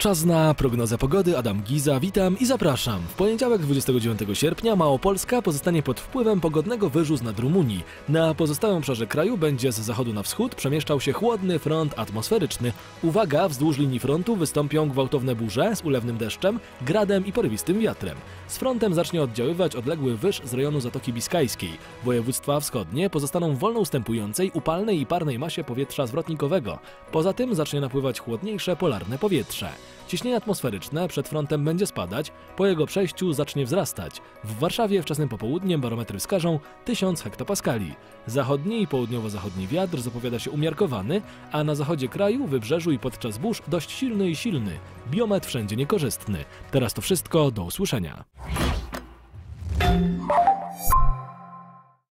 Czas na prognozę pogody. Adam Giza, witam i zapraszam. W poniedziałek 29 sierpnia Małopolska pozostanie pod wpływem pogodnego wyżu z nad Rumunii. Na pozostałym obszarze kraju będzie z zachodu na wschód przemieszczał się chłodny front atmosferyczny. Uwaga, wzdłuż linii frontu wystąpią gwałtowne burze z ulewnym deszczem, gradem i porywistym wiatrem. Z frontem zacznie oddziaływać odległy wyż z rejonu Zatoki Biskajskiej. Województwa wschodnie pozostaną wolno ustępującej, upalnej i parnej masie powietrza zwrotnikowego. Poza tym zacznie napływać chłodniejsze polarne powietrze. Ciśnienie atmosferyczne przed frontem będzie spadać, po jego przejściu zacznie wzrastać. W Warszawie wczesnym popołudniem barometry wskażą 1000 hektopaskali. Zachodni i południowo-zachodni wiatr zapowiada się umiarkowany, a na zachodzie kraju, wybrzeżu i podczas burz dość silny i silny. Biometr wszędzie niekorzystny. Teraz to wszystko, do usłyszenia.